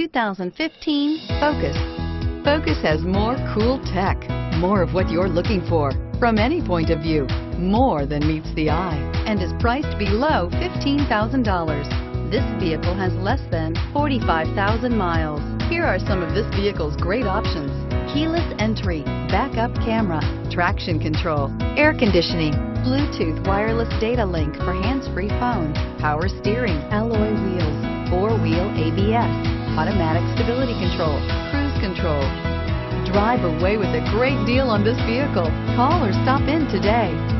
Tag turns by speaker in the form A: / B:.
A: 2015 Focus. Focus has more cool tech, more of what you're looking for. From any point of view, more than meets the eye, and is priced below $15,000. This vehicle has less than 45,000 miles. Here are some of this vehicle's great options. Keyless entry, backup camera, traction control, air conditioning, Bluetooth wireless data link for hands-free phone, power steering, alloy wheels, four-wheel ABS, automatic stability control, cruise control. Drive away with a great deal on this vehicle. Call or stop in today.